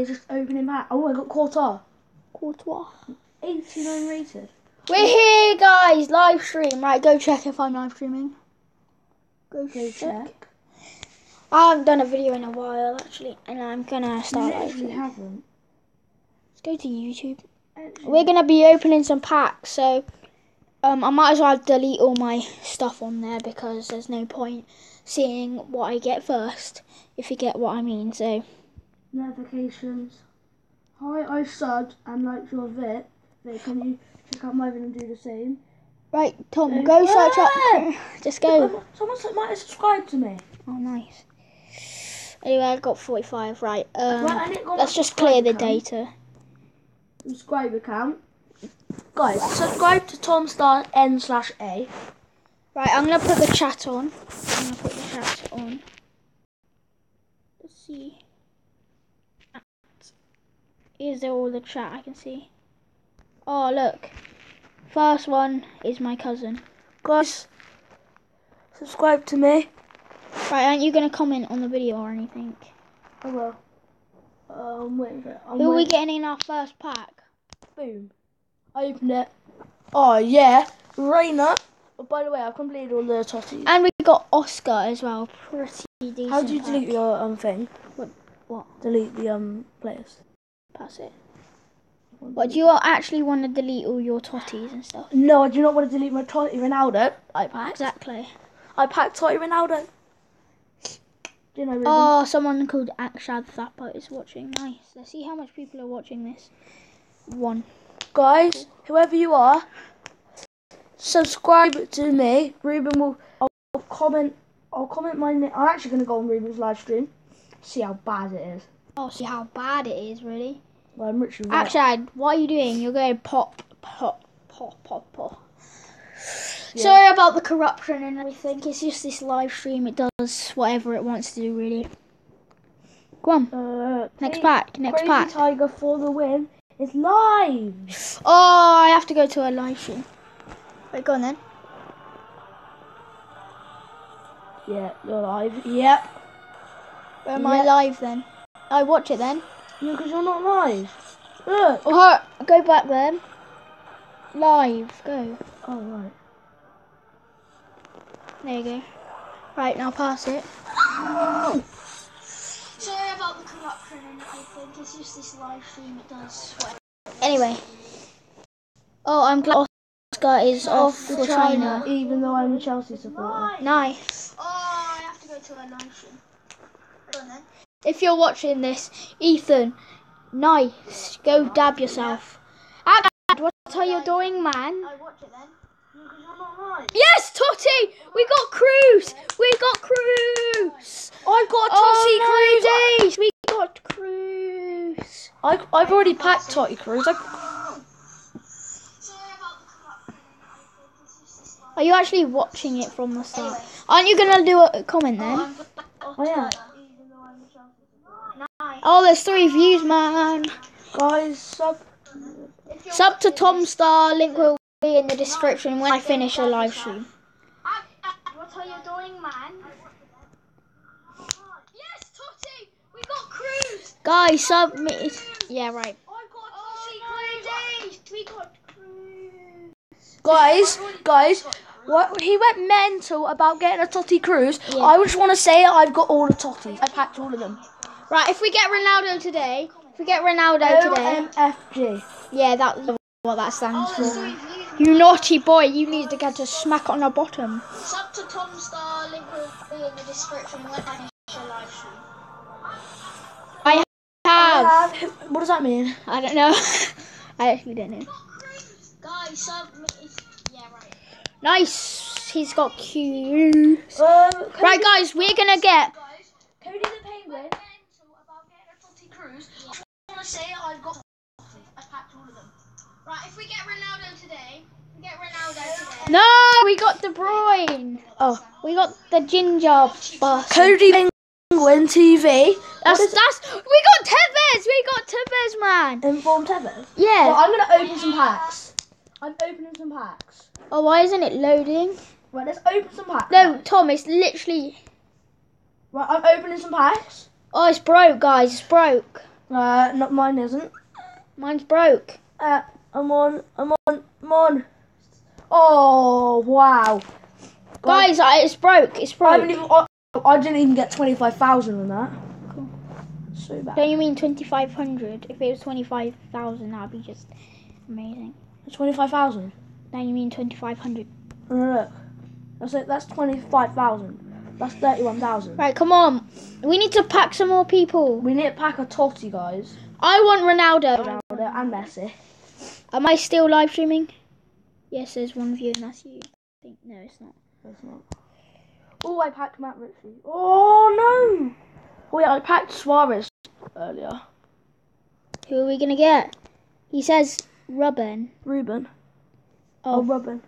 is just opening pack. Oh, I got quarter. Courtois. 89 rated. We're here, guys. Live stream. Right, go check if I'm live streaming. Go, Go check. check. I haven't done a video in a while, actually, and I'm gonna start live Literally haven't. Let's go to YouTube. Actually, We're gonna be opening some packs, so um, I might as well delete all my stuff on there because there's no point seeing what I get first, if you get what I mean. So notifications. Hi, I subbed and liked your vid. Vic, can you check out my vid and do the same? right, Tom, go search up. Just go. Someone might have subscribed to me. Oh, nice. Anyway, I've got 45. Right. Um, Right, got let's just clear the account. data. Subscribe account. Guys, subscribe to Tom Star N slash A. Right, I'm gonna put the chat on. I'm gonna put the chat on. Let's see. Is there all the chat I can see? Oh, look. First one is my cousin. Guys, subscribe to me. Right, aren't you gonna comment on the video or anything? I will. Um, wait for it. I'm Who are we getting in our first pack? Boom. I opened it. Oh, yeah. Raina. Oh, by the way, I've completed all the totties. And we got Oscar as well. Pretty decent. How do you pack. delete your um thing? What- what? Delete the um players. Pass it. What do you actually want to delete all your totties and stuff? No, I do not want to delete my Totti Ronaldo. I packed. Exactly. I packed Totti Ronaldo. Do you know, Ruben? Oh, someone called Akshad Thapa is watching. Nice. Let's see how much people are watching this. One. Guys, whoever you are, subscribe to me. Ruben will. I'll, I'll comment. I'll comment my. I'm actually gonna go on Ruben's live stream. See how bad it is. Oh, see how bad it is, really. Well, I'm right. Akshad, what are you doing? You're going pop, pop, pop, pop, pop. Yeah. Sorry about the corruption and everything. It's just this live stream. It does whatever it wants to do, really. Go on. Uh, Next pack. Next Crazy pack. Tiger for the win. It's live. Oh, I have to go to a live stream. Right, go on then. Yeah, you're live. Yep. Where am I live then? I watch it then. Yeah, because you're not live. Look. Oh, go back then. Live, go. Oh right. There you go. Right, now pass it. Sorry about the corruption and everything. It's just this live stream. It does. sweat. Anyway. Oh, I'm glad Oscar is off for China. even though I'm a Chelsea supporter. Nice. Oh, I have to go to a live stream. Go on then. If you're watching this, Ethan, nice. Go dab yourself. Agad, what are you doing, man? I watch it then. Because you're not live. Yes, Totty! We got Cruz! We got Cruz! I've got a oh Totti my days! We got Cruz! I've, I've already packed Totti Cruz. I, Are you actually watching it from the start? Aren't you gonna do a comment then? oh, oh yeah. Oh, there's three views, man. Guys, sub. Sub to Tom Star. Link will be in the description when I finish the live stream. What are you doing, man? Yes, Totty! We got Cruz! Guys, sub me. Yeah, right. I got days! We got Cruz! Guys, guys. What he went mental about getting a Totti Cruz. Yeah. I just want to say I've got all the Totties. I packed all of them. Right, if we get Ronaldo today, if we get Ronaldo today, OMFG. yeah, that's what that stands for. You naughty boy, you need to get a smack on the bottom. Sub to Tom Star, link will be in the description when I finish the live stream. I have. What does that mean? I don't know. I actually don't know. Guys, sub me. Yeah, right. Nice. He's got Q. Um, Right, guys, we're gonna get. Guys, Cody the Penguin. mental about getting a Totti Cruz. I just want to say I've got I packed all of them. Right, if we get Ronaldo today, we get Ronaldo today. No, we got De Bruyne. Oh, We got the ginger bus. Cody Penguin TV. That's that's. We got Tevez. We got Tevez, man. Informed Tevez. Yeah. Well, I'm gonna open some packs. I'm opening some packs. Oh, why isn't it loading? Right, let's open some packs. No, Tom, it's literally. Right, I'm opening some packs. Oh, it's broke, guys. It's broke. Uh, not mine isn't. Mine's broke. Uh, I'm on. I'm on. I'm on. Oh wow. Guys, I, it's broke. It's I haven't broke. even. I, I didn't even get twenty five thousand on that. Cool. So bad. Don't you mean 2,500? If it was 25,000, that'd be just amazing. Twenty five thousand. Now you mean 2,500. Look. That's it. That's twenty five thousand. That's thirty one thousand. Right, come on. We need to pack some more people. We need to pack a totty, guys. I want Ronaldo. Ronaldo and Messi. Am I still live streaming? Yes, there's one view and that's you. I think no, it's not. That's not. Oh, I packed Matt Ritchie. Oh no! Oh yeah, I packed Suarez earlier. Who are we gonna get? He says Ruben. Ruben. Oh, Oh, Ruben.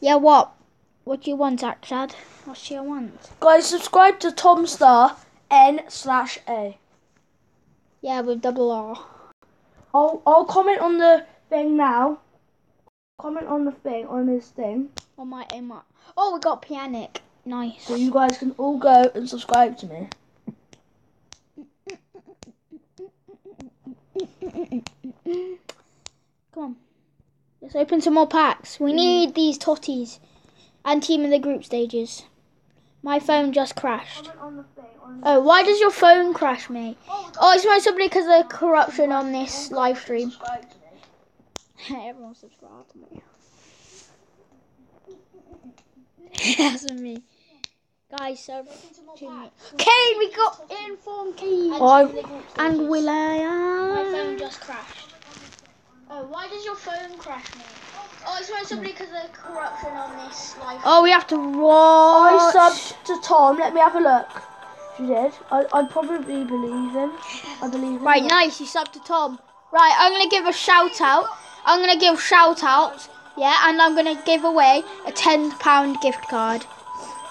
yeah. What? What do you want, Chad? What do you want? Guys, subscribe to Tom Star N slash A. Yeah, with double R. I'll I'll comment on the thing now. Comment on the thing on this thing, On my, my. Oh, we got Pjanic. Nice. so you guys can all go and subscribe to me. Come on. Let's open some more packs. We mm. need these totties. And team in the group stages. My phone just crashed. Comment on the thing on. Oh, why does your phone crash me? Oh, it's most probably because of the corruption on this live stream. Subscribe to me. Everyone subscribe to me. That's me. Guys, so Kane, we got inform Kane. I And My phone William. just crashed. Oh, why does your phone crash me? Oh, it's most probably because of corruption on this live. Oh, we have to watch. I subbed to Tom. Let me have a look. If you did, I I'd probably believe him. I believe him. Right, nice. You sub to Tom. Right, I'm gonna give a shout out. I'm gonna give shout outs. Yeah, and I'm gonna give away a ten pound gift card.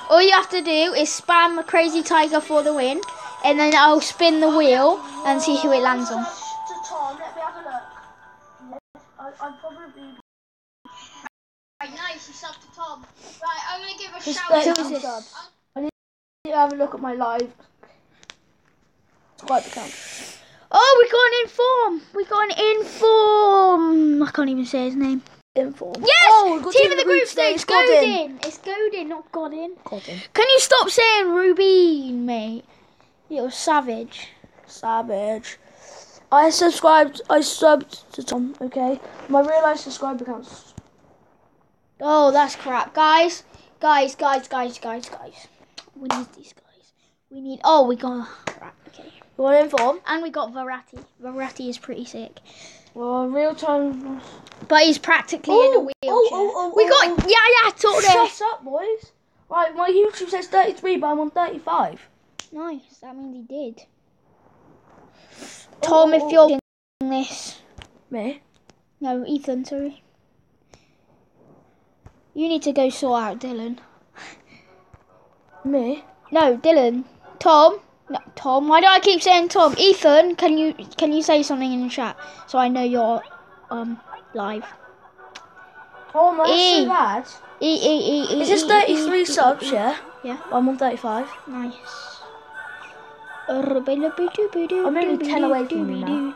All you have to do is spam a crazy tiger for the win, and then I'll spin the wheel and see who it lands on. To Tom. Let me have a look. I I'd probably. Right, nice. You sub to Tom. Right, I'm gonna give a Just shout out. Who is this? subs. I need to have a look at my live. Subscribe account. Oh, we got an inform. We got an inform. I can't even say his name. Inform. Yes, Oh, team of the group stage. Godin. Godin. It's Godin, not Godin. Godin. Can you stop saying Rubin, mate? You're savage. Savage. I subscribed. I subbed to Tom. Okay. My real life subscriber account's. Oh, that's crap, guys. Guys, guys, guys, guys, guys. We need these guys. We need. Oh, we got. Right, okay. Want inform? And we got Verratti. Verratti is pretty sick, Well, real time. but he's practically in a Oh, wheelchair. oh, oh, oh, we oh, got. oh. Yeah, yeah, totally. Shut up, boys. Right, my YouTube says 33, but I'm on 35. Nice. That means he did. Oh, Tom, oh, if you're this, Me? no, Ethan, sorry. You need to go sort out Dylan. Me? No, Dylan. Tom. No, Tom. Why do I keep saying Tom? Ethan, can you can you say something in the chat so I know you're um live? Oh, that's E. so bad. E E E E. Is this E, 33 E, E, subs, E. yeah? Yeah. I'm on 35. Nice. I'm only 10 away from you now.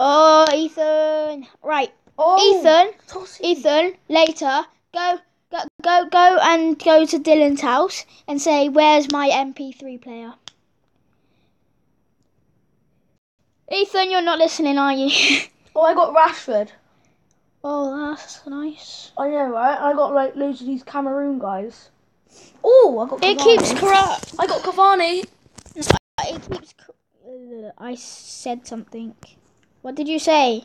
Oh, Ethan. Right, Oh, Ethan. Ethan. Later, go, go, go, go, and go to Dylan's house and say, "Where's my MP3 player?" Ethan, you're not listening, are you? Oh, I got Rashford. oh, that's nice. I know, right? I got like loads of these Cameroon guys. Oh, I got It keeps corrupt. I got Cavani. It keeps. I said something. What did you say?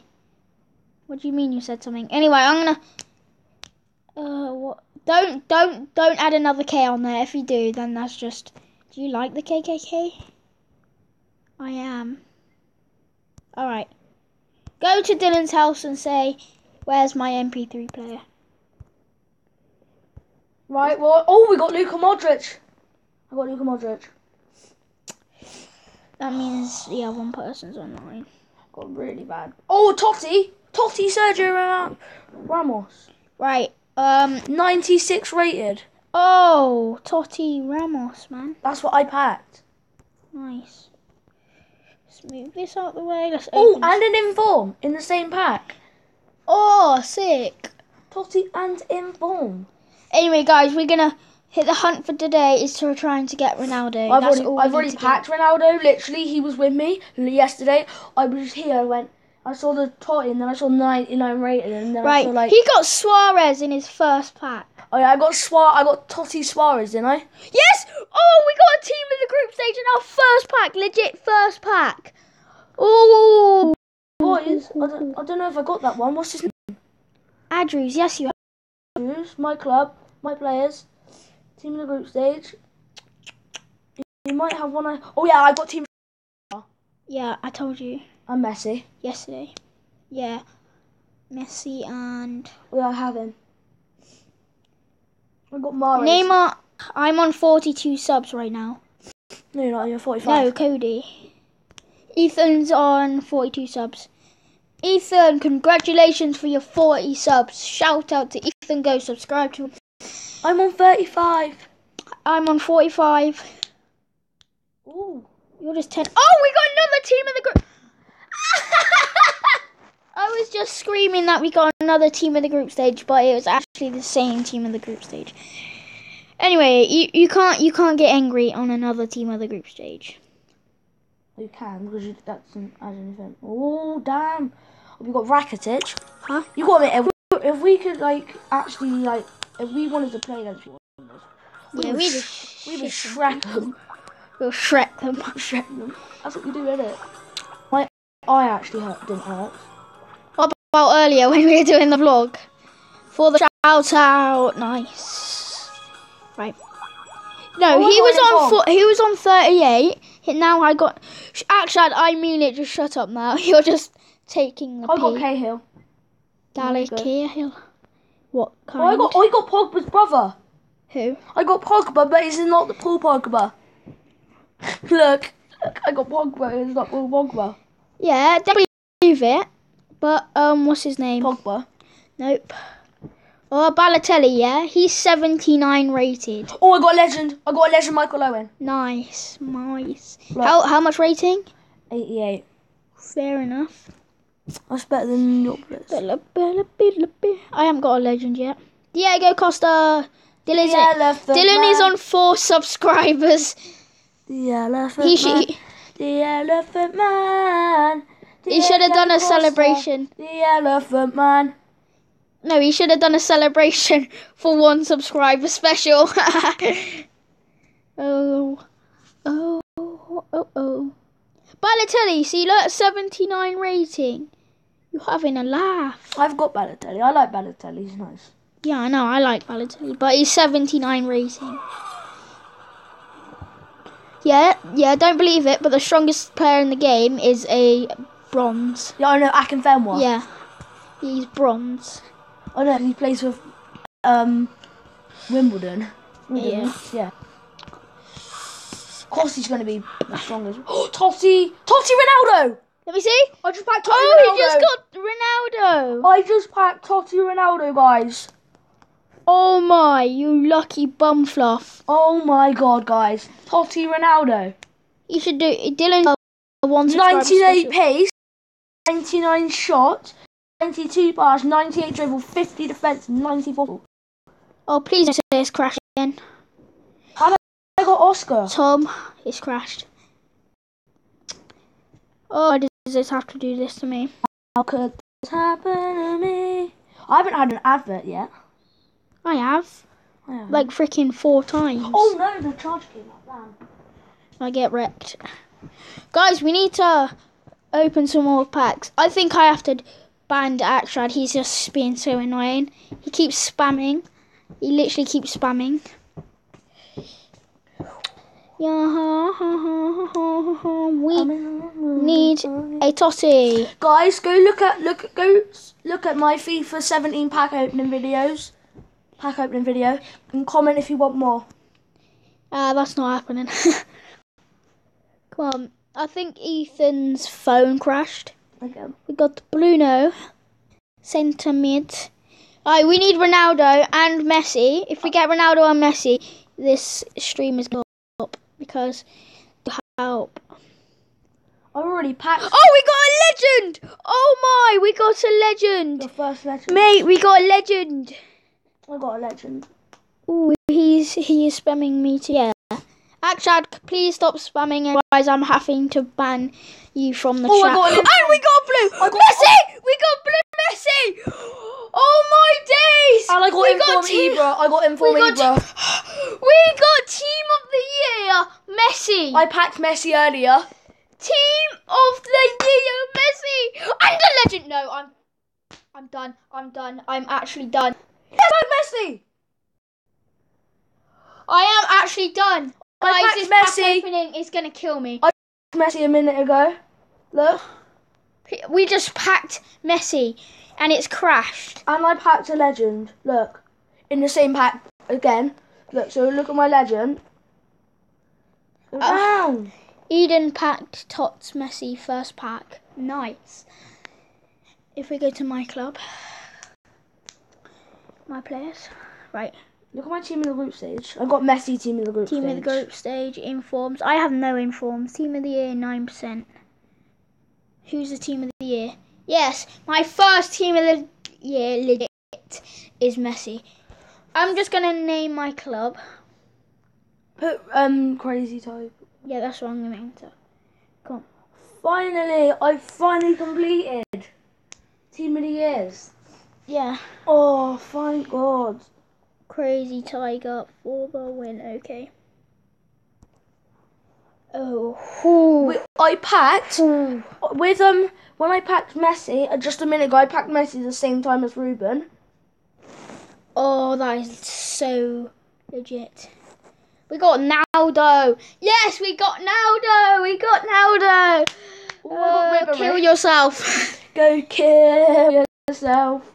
What do you mean you said something? Anyway, I'm gonna. Uh, what? Don't don't don't add another K on there. If you do, then that's just. Do you like the KKK? I am. All right. Go to Dylan's house and say, "Where's my MP3 player?" Right, well, oh, we got Luka Modric. I got Luka Modric. That means yeah, one person's online. Got really bad. Oh, Totti. Totti Sergio Ram- Ramos. Right. Um. 96 rated. Oh, Totti Ramos, man. That's what I packed. Nice. Let's move this out the way. Let's Oh, open. and an inform in the same pack. oh, sick. Totti and inform. Anyway, guys, we're gonna hit the hunt for today is to trying to get Ronaldo. I've That's already, I've already to get. packed Ronaldo. Literally, he was with me yesterday. I was here. I went. I saw the Totti, and then I saw 99 rated, and then I Right, saw like. he got Suarez in his first pack. Oh yeah, I got Suarez. I got Totti Suarez, didn't I? Yes! Oh, we got a team in the group stage in our first pack. Legit first pack. Oh, Boys, I don't, I don't know if I got that one. What's his name? Andrews. Yes, you. Andrews. My club, my players, team in the group stage. You might have one. I, oh yeah, I got team. Yeah, I told you I'm Messi. yesterday. Yeah, Messi and We I have him. I got Mahrez. Neymar. I'm on 42 subs right now. No, you're not. You're 45. No, Cody. Ethan's on 42 subs. Ethan, congratulations for your 40 subs. Shout out to Ethan. Go subscribe to him. I'm on 35. I'm on 45. Ooh. You're just 10. Oh, we got another team in the group. I was just screaming that we got another team in the group stage, but it was actually the same team in the group stage. Anyway, you, you can't you can't get angry on another team of the group stage. You can because you, that doesn't add anything. Oh damn! We got Rakitic. Huh? You got it. If we, if we could like actually like if we wanted to play against you, Yeah, would we just we would shrek them. we'll Shrek them. Shrek them. That's what we do, isn't it? My eye actually hurt. Didn't hurt. What about earlier when we were doing the vlog? For the shout out, nice. Right. No, Oh, he was on four, he was on thirty eight. Now I got. Actually, I mean it. Just shut up now. You're just taking the I got. Cahill. Dally Cahill. What kind? Oh, I got I got Pogba's brother. Who? I got Pogba, but he's not the Paul Pogba. look, look, I got Pogba. It's not Paul Pogba. Yeah, don't believe it. But um, what's his name? Pogba. Nope. Oh, Balotelli. Yeah, he's seventy nine rated. Oh, I got a legend. I got a legend, Michael Owen. Nice, nice. Look. How how much rating? 88. Fair enough. That's better than your bella. I haven't got a legend yet. Diego Costa. Dylan's Dylan is on four subscribers. The elephant He man. should The elephant man. he should have done a celebration. The elephant man. No, he should have done a celebration for one subscriber special. oh, oh, oh, oh. Balotelli, see, look, 79 rating. You're having a laugh. I've got Balotelli. I like Balotelli. He's nice. Yeah, I know, I like Balotelli, but he's 79 rating. Yeah, yeah, don't believe it, but the strongest player in the game is a bronze. Yeah, I know. Akinfenwa. Yeah, he's bronze. I know. He plays with um Wimbledon. Yeah. Yeah. Of course, he's going to be the strongest. Totti, Totti Ronaldo. Let me see. I just packed Totti Oh, Ronaldo. he just got Ronaldo. I just packed Totti Ronaldo, guys. Oh my, you lucky bum fluff. Oh my god, guys. Totti Ronaldo. You should do Dylan. One 98 special. pace, 99 shot, 92 bars, 98 dribble, 50 defense, 94. Oh, please don't say it's crashed again. I got Oscar. Tom, it's crashed. Oh, why does this have to do this to me? How could this happen to me? I haven't had an advert yet. I have. I. Like freaking four times. oh no, the charge came up. Damn. I get wrecked. Guys, we need to open some more packs. I think I have to ban Akshad. He's just being so annoying. He keeps spamming. He literally keeps spamming. Yeah, we need a totty. Guys, go look at look go look at my FIFA 17 pack opening videos. Pack opening video and comment if you want more. Uh, that's not happening. Come on. I think Ethan's phone crashed. Okay. We got Bruno, centre mid. Alright, we need Ronaldo and Messi. If we get Ronaldo and Messi, this stream is going up because to help. I've already packed Oh, we got a legend! Oh my, we got a legend, the first legend. mate. We got a legend. I got a legend. Ooh, he's he is spamming me to yeah. Akshad, please stop spamming, otherwise I'm having to ban you from the Oh, I chat. got an and we got blue. Got- Messi, we got blue Messi. Oh my days! And I got we Inform team- Ibra. I got Inform we got, Ibra. we got team of the year, Messi. I packed Messi earlier. Team of the year, Messi, and the legend. No, I'm, I'm done. I'm done. I'm actually done. Yes, I packed Messi. I am actually done. I Guys, this pack Messi. opening is gonna kill me. I packed Messi a minute ago. Look. We just packed Messi, and it's crashed. And I packed a legend. Look. In the same pack again. Look, so look at my legend. Look down. Eden packed Tots Messi first pack. Nice. If we go to my club, my players, right? Look at my team in the group stage. I've got Messi team in the group stage. Team stage. of the group stage informs. I have no informs. Team of the year nine percent. Who's the team of the year? Yes, my first team of the year legit is Messi. I'm just gonna name my club. Put um crazy type. Yeah, that's what I'm gonna enter. Finally, I finally completed. Team of the years. Yeah, Oh, thank God. crazy tiger for the win. Okay. Oh, I packed Whew. with um when I packed Messi uh, just a minute ago. I packed Messi the same time as Ruben. Oh, that is so legit. We got Naldo. Yes, we got Naldo. We got Naldo. Ooh, I got kill yourself. Go kill yourself.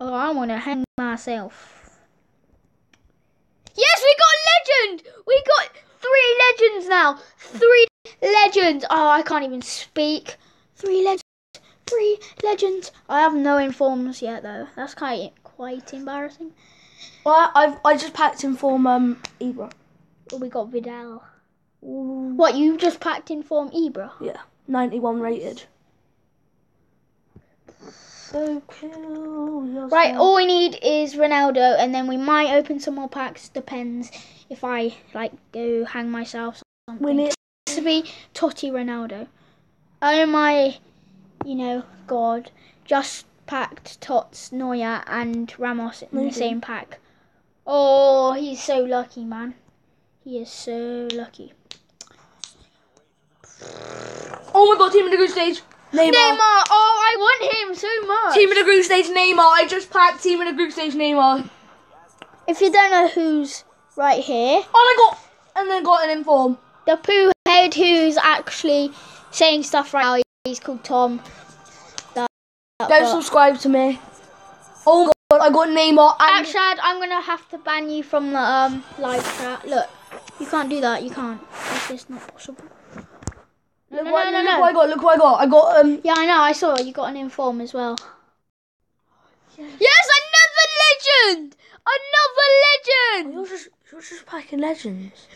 oh, I want to hang myself. Yes, we got legend. We got three legends now. Three legends. Oh, I can't even speak. Three legends. Three legends. I have no informs yet though. That's quite quite embarrassing. Well, I've I just packed in from um Ibra. We got Vidal. Ooh. What you just packed in form Ibra? Yeah, ninety one rated. So yourself. Right, all we need is Ronaldo, and then we might open some more packs. Depends if I like go hang myself. Or something. we need to be Totti Ronaldo. Oh my, you know, God, just packed Tots, Neuer, and Ramos in the same pack. Oh, he's so lucky, man. He is so lucky. Oh my god, team in the group stage. Neymar. Neymar, oh, I want him so much. Team in the group stage Neymar. I just packed team in the group stage Neymar. If you don't know who's right here, And I got and then got an inform. the poo head who's actually saying stuff right now, he's called Tom. Go but- subscribe to me. Oh my god, I got Neymar and Akshad, I'm gonna have to ban you from the um live chat. Look, you can't do that. You can't. It's just not possible. look, no, what, no, no, look what I got. Look what I got. I got um. Yeah, I know. I saw you got an inform as well. Yes, another legend. Another legend. You're just you're just packing legends.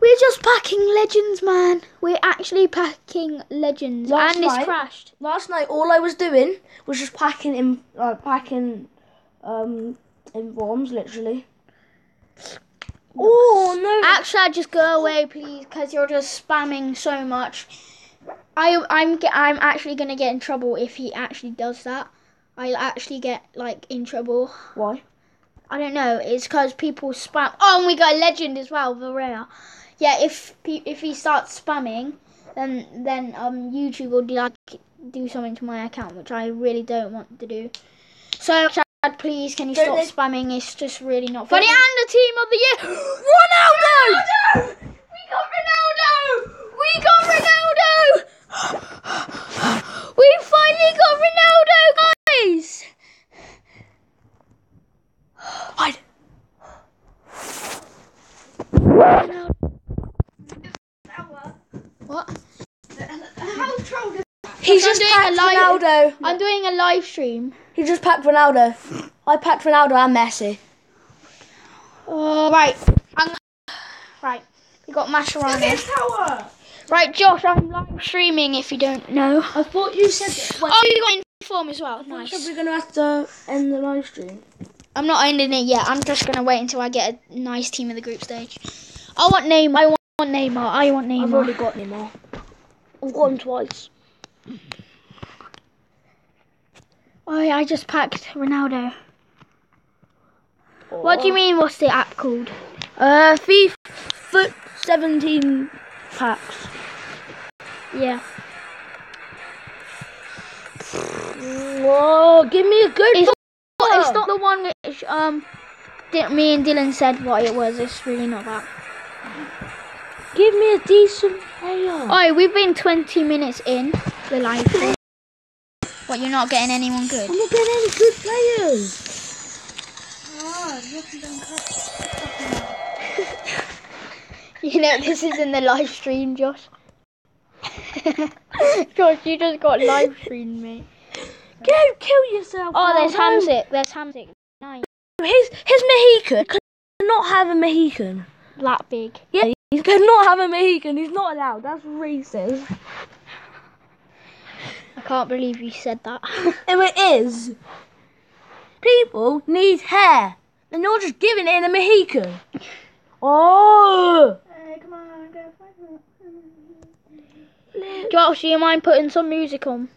We're just packing legends, man. We're actually packing legends, Last and it's night- crashed. Last night, all I was doing was just packing in, uh, packing, um, informs literally. Oh no! Akshad, just go away, please, because you're just spamming so much. I, I'm, I'm actually gonna get in trouble if he actually does that. I'll actually get like in trouble. Why? I don't know. It's because people spam. Oh, and we got a legend as well, Varela. Yeah, if if he starts spamming, then then um YouTube will do, like do something to my account, which I really don't want to do. So, Chad, please, can you Don't stop they- spamming? It's just really not funny. And the team of the year, Ronaldo! We got Ronaldo! We got Ronaldo! We finally got Ronaldo, guys! Hide. What? He's I'm just doing packed a live- Ronaldo. I'm doing a live stream. He just packed Ronaldo. I packed Ronaldo and Messi. Oh, right. I'm, right. We got Mascherano. tower. Right, Josh, I'm live streaming if you don't know. I thought you said that. Oh, you got inform as well. Nice. we're gonna have to end the live stream. I'm not ending it yet. I'm just gonna wait until I get a nice team in the group stage. I want Neymar. I want Neymar. I want Neymar. I've already got Neymar. I've got him twice. Oh, yeah, I just packed Ronaldo. What do you mean? What's the app called? Uh, FIFA 17 packs. Yeah. Whoa, give me a good. It's player. It's not the one which um, me and Dylan said what it was. It's really not that. Give me a decent player. Oh, we've been 20 minutes in the live stream. What? You're not getting anyone good? I'm not getting any good players. You know this is in the live stream, Josh. Josh, you just got live streamed me. Go kill yourself. Oh, there's. Hamsik. There's Hamsik. Nice. His his Mohican Not have a Mohican. That big. Yeah, he cannot have a Mohican. He's not allowed. That's racist. I can't believe you said that. And it is. People need hair, and you're just giving it in a Mohican. Oh. come on, go Josh, do you mind putting some music on?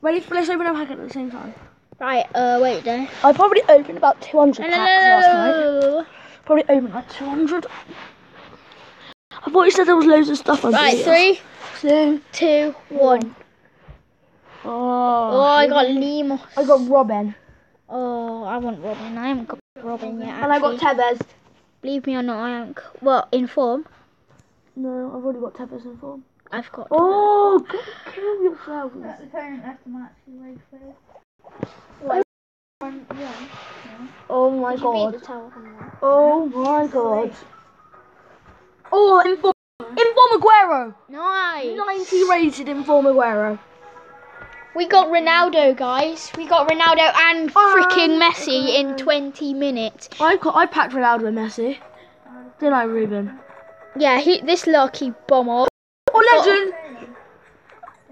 Ready? for? Let's open a packet at the same time. Right, uh, wait there. I probably opened about 200 packs last night. Hello. Probably opened like 200. I thought you said there was loads of stuff on Right, here. three, Two. two. Oh. Oh, I got Limo. I got Robin. Oh, I want Robin. I haven't got Robin yet. And I got actually. Tevez. Believe me or not, I haven't. Well, in form, No, I've already got Tevez in form. I've got. Oh, go kill yourself. My Did you Oh god. the tower from there? Oh my god. Oh, Inform, Inform Aguero. Nice. 90 rated Inform Aguero. We got Ronaldo, guys. We got Ronaldo and freaking Messi in 20 minutes. I got, I packed Ronaldo and Messi. Didn't I, Ruben? Yeah, he, this lucky bomber.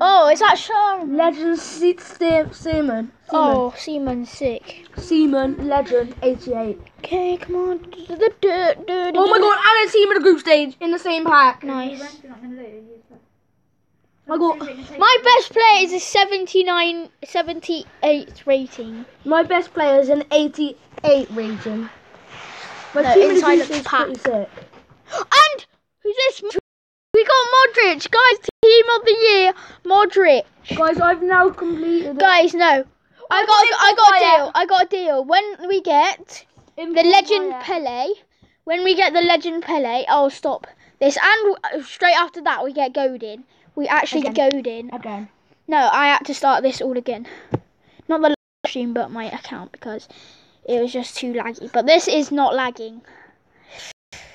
Oh. Oh, is that Sean? Legend Se- Se- Seaman. Oh, Seaman's sick. Seaman, legend, 88. Okay, come on. Oh, oh my god, and team in the group stage in the same pack. Nice. I got My best player is a 79, 78 rating. my best player is an 88 rating. My No, team in the inside group stage is pack. pretty sick. And who's this? We got Modric, guys. Team of the year, Modric. Guys, I've now completed it. Guys, no. I got, I got a deal. I got a deal. When we get In the legend. Pele, when we get the legend Pele, I'll stop this. And uh, straight after that, we get Godin. We actually Again. Godin. Again. No, I had to start this all again. Not the live stream, but my account because it was just too laggy. But this is not lagging.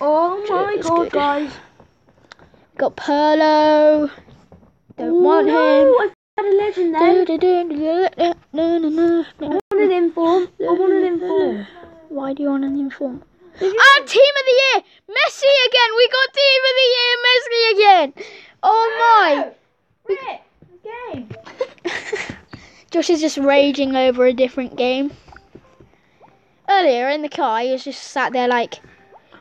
Oh my god, good. guys. Got Pirlo. Don't want him. No, I've had a legend then. No, no, no, I want an inform. I want an inform. Why do you want an inform? Ah, team of the year, Messi again. We got team of the year, Messi again. Oh my! Game. Josh is just raging over a different game. Earlier in the car, he was just sat there like,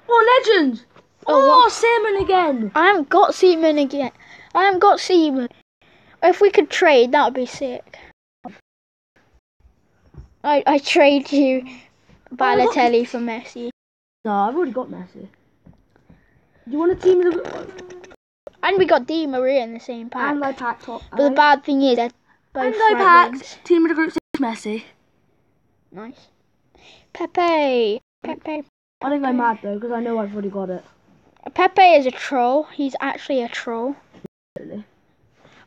Oh, legend. Oh, Oh, Salmon again. I haven't got Seaman again. I haven't got Seaman. If we could trade, that would be sick. I I trade you oh, Balotelli for Messi. No, I've already got Messi. Do you want a team of the And we got Di Maria in the same pack. And I packed top. but the bad thing is they're both And I wings. packed team of the group stage Messi. Nice. Pepe. Pepe. I think I'm mad though because I know I've already got it. Pepe is a troll. He's actually a troll. Really.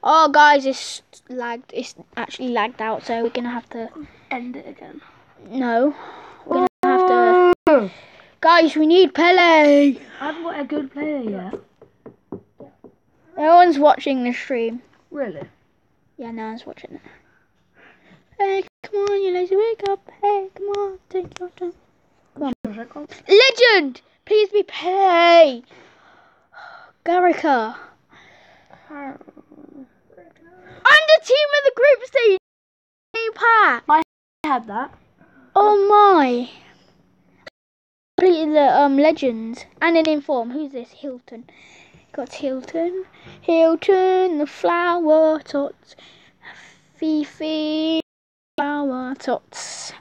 Oh, guys, it's lagged. It's actually lagged out, so we're gonna have to. End it again. No, we're gonna have to. Guys, we need Pele. I haven't got a good player yet. No one's watching the stream. Really? Yeah, no one's watching it. Hey, Come on, you lazy wake up. Hey, come on, take your time. Come on. Legend! Please be Pele. Garica. the team of the group stage. Pack. I had that. Oh my. Completed the um legends and an inform. Who's this? Hilton. Got Hilton. Hilton, the flower tots. Fifi, flower tots.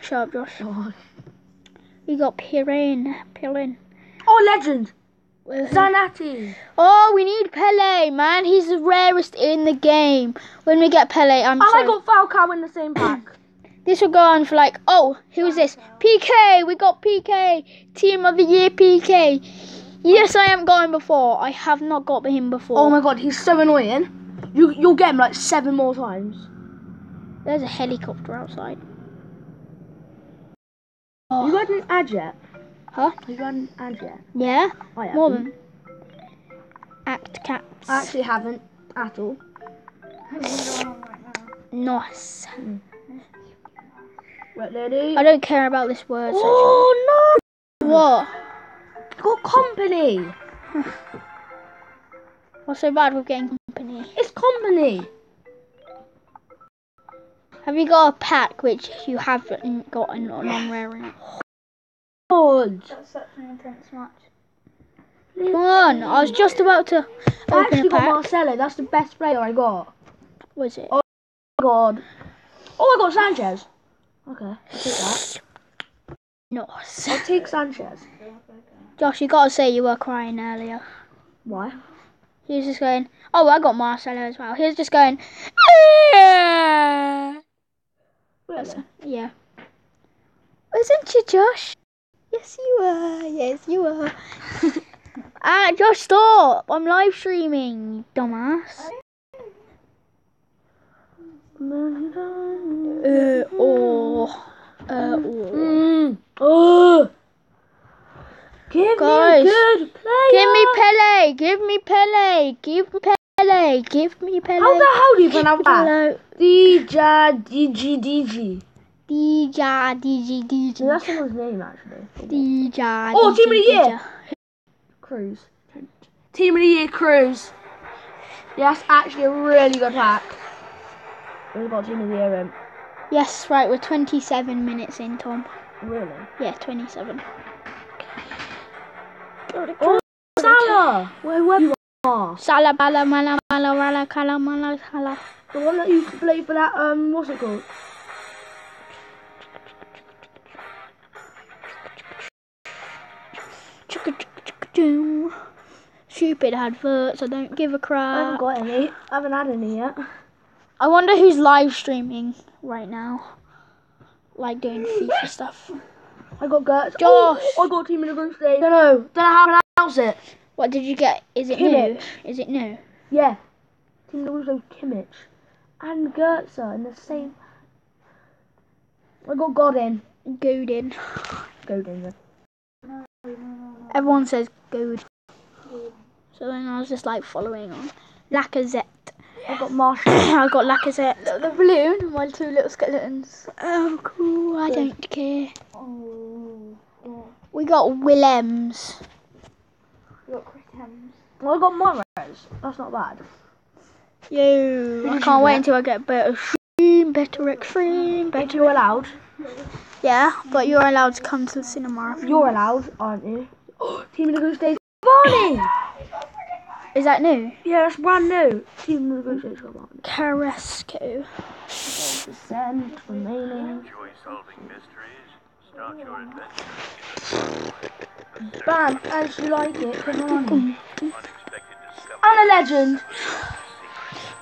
Shut up, Josh. Oh, We got Pirin. Pirin. oh legend. Zanetti. Oh, we need Pele, man. He's the rarest in the game. When we get Pele, I'm And I sorry. got Falcao in the same pack. This will go on for like, oh, who's this? Piqué. We got Piqué. Team of the year, Piqué. Yes, I am going before. I have not got him before. oh my god, he's so annoying. You you'll get him like seven more times. There's a helicopter outside. Oh. You Oh, had an ad yet? huh? You had an ad yet? Yeah, I haven't. more than. Act cats. I actually haven't at all. Nice. Right, lady. I don't care about this word. Oh no! What? Got company. What's so bad with getting company? It's company. Have you got a pack which you haven't got a non-rare in it? God. That's such an intense match. Come on, I was just about to I open actually a got pack. Marcelo. That's the best player I got. Was it? Oh. God. Oh, I got Sanchez. Okay, I'll take that. Nice. I'll take Sanchez. Josh, you gotta say you were crying earlier. Why? He was just going, oh, I got Marcelo as well. He was just going, "Ah." Really? yeah. Wasn't you, Josh? Yes, you were. Yes, you were. ah, Josh, stop! I'm live streaming, you dumbass. Uh, oh. Uh, oh. Mm. Oh. Give Guys, me a good player. Give me Pele! Give me Pele! Give me Pele! Give me Pele! How the hell do you pronounce that? Dija DG DG. Dija, DG, DG. That's someone's name actually. Dija. Oh, Team of the Year. Cruz. Team of the Year Cruz. Yeah, that's actually a really good pack. We've got Team of the Year in. Yes, right, we're 27 minutes in, Tom. Really? Yeah, 27. Oh, Salah! Where were you? Sala bala mala mala mala kala mala kala. The one that you play for that, um, what's it called? Chicka chicka chicka doom. Stupid adverts, I don't give a crap. I haven't got any. I haven't had any yet. I wonder who's live streaming right now. Like doing FIFA stuff. I got Gertz. Josh. Oh, I got Team in the group stage. Don't know. Don't know how to pronounce it. What did you get? Is it new? Is it new? Yeah. Team in the group stage, Kimmich. And Gertzer in the same. I got Godin. Godin. Godin. yeah. Everyone says good. So then I was just like following on. Lacazette. I got Marshall. I got Lacazette. The balloon, my two little skeletons. Oh, cool. I don't care. oh. We got Willems. I got Chris Hems. I got Morris. That's not bad. Yo, I can't wait until I get better extreme, better extreme, If better. you're allowed. Yeah, but you're allowed to come to the cinema. You're allowed, aren't you? Team in the group stage. Barney! Is that new? Yeah, that's brand new. Team in the group stage got Barney. Carrasco. Percent remaining. Enjoy solving mysteries. Start your adventure. Bam, I actually like it. Come on. And a legend.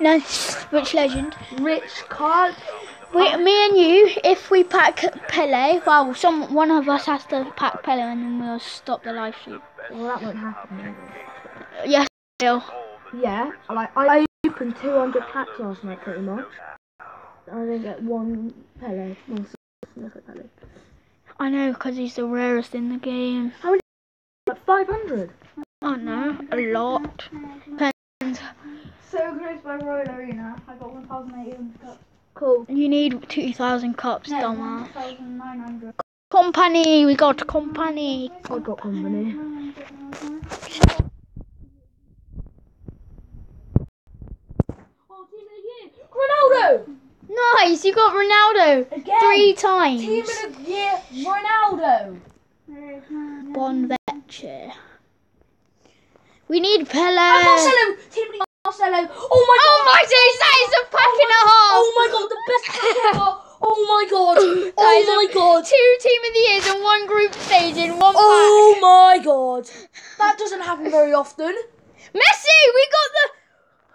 Nice. Which legend? Rich card. We, me and you, if we pack Pele, well, some one of us has to pack Pele and then we'll stop the live stream. Well, that won't happen. Yes, Bill. Yeah, I like I opened 200 packs last night pretty much. I didn't get one Pele. One Pele. I know, because he's the rarest in the game. Like 500. Oh no, a lot. Depends. So close by Royal Arena. I got 1,800 cups. Cool. You need 2,000 cups, dumbass. 1,900. Company, we got company. I got company. Oh, team of the year, Ronaldo. Nice, you got Ronaldo Again. three Team times. of the year, Ronaldo. Bonvecchia. We need. And Marcelo. Team of the year, Marcelo. Oh my Oh my days, that is a pack and a half. Oh my god, the best pack ever. Oh my god. That Oh my god. Two team of the years and one group stage in one Oh my god. That doesn't happen very often. Messi, we got the,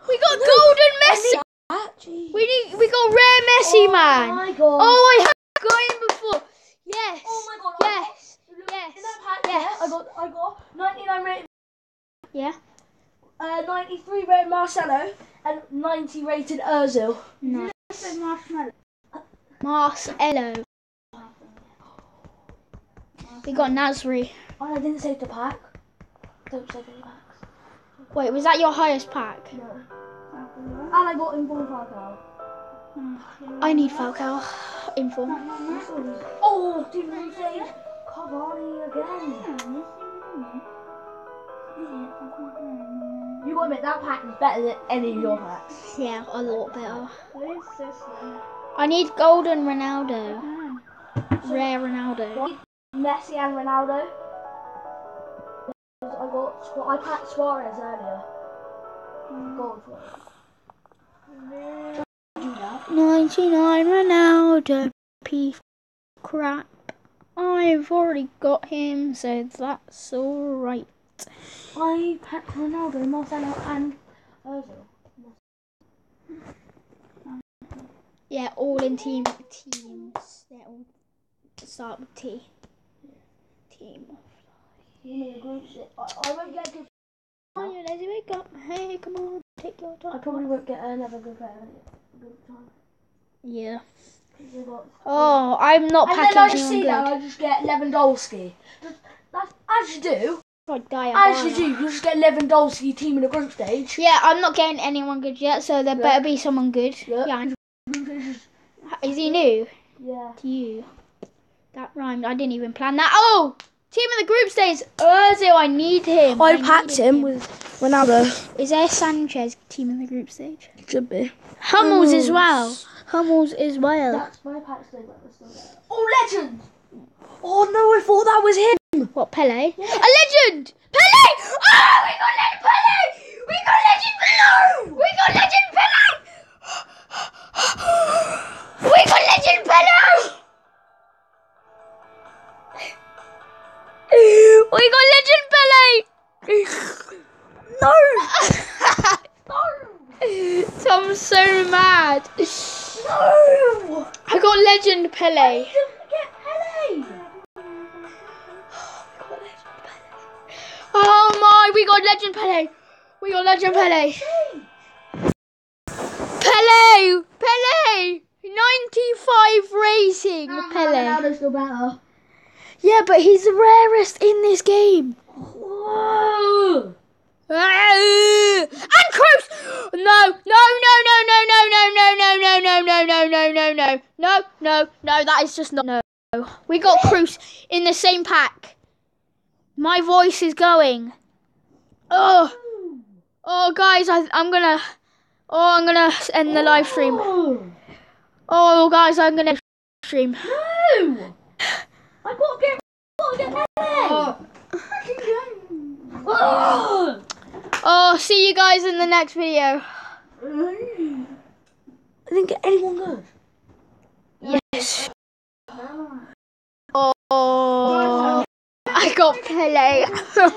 we got golden Messi. We need, we got rare Messi, oh man. Oh my god. Oh, I have got him before. Yes. Oh my god. Yes. Yes. Yes. In that pack, Yes. yeah, I got I got 99 rated, Yeah. uh, 93 rated Marcelo and 90 rated Ozil. No. Say marshmallow. Marcelo. We got Nasri. Oh, I didn't save the pack. Don't save any packs. Wait, was that your highest pack? No. And I got Inform Falcao. I need Falcao. Inform. Oh, didn't save Cavani again. You gotta admit that pack is better than any of your packs. Yeah, a lot better. What is this one? I need golden Ronaldo. Ah. Rare Ronaldo. Messi and Ronaldo. I got Sua- I packed Suarez earlier. Mm. Gold Suarez. 99 Ronaldo. P crap. I've already got him, so that's alright. I packed Ronaldo, Marcelo, and Ozil. Yeah, all in team teams. They're all start with T. Team. A group. I, I won't get good. Come on, you lazy wake up. Hey, come on, take your time. I probably won't get another good player. Good time. Yeah. 'Cause we got- Oh, I'm not And then I just see that. I just get Lewandowski. That's, as you do, as you do, you just get Lewandowski team in the group stage. Yeah, I'm not getting anyone good yet, so there Yeah. better be someone good. Yeah. Yeah. Is- Is he new Yeah. to you? That rhymed. I didn't even plan that. Oh! Team of the group stage. Ozil, I need him. I needed packed him with Ronaldo. Is there Sanchez team in the group stage? Should be. Hummels as well. Hummels. Hummels as well. That's my pack still, but still there. Oh, legend! Oh no, I thought that was him. What, Pele? A legend! Pele! Oh, we got legend Pele! We got legend Pele! We got legend Pele! We got legend Pele! We got legend Pele! No! no. Tom's so mad. No! I got legend Pele. Pele! Oh my, we got legend Pele. We got legend Pele. Pele! Pele! 95 rating, Pele. Ronaldo's still better. Yeah, but he's the rarest in this game. Whoa! Ah! And Cruz! No, no, no, no, no, no, no, no, no, no, no, no, no, no, no, no, no, no, no, that is just not no. We got Cruz in the same pack. My voice is going. Oh, oh, guys, I, I'm gonna, oh, I'm gonna end the live stream. Oh! Oh, guys, I'm gonna stream. No! I gotta get, gotta get Pele! Oh! Oh, see you guys in the next video. I didn't get anyone good. Yes. Oh, I got Pele.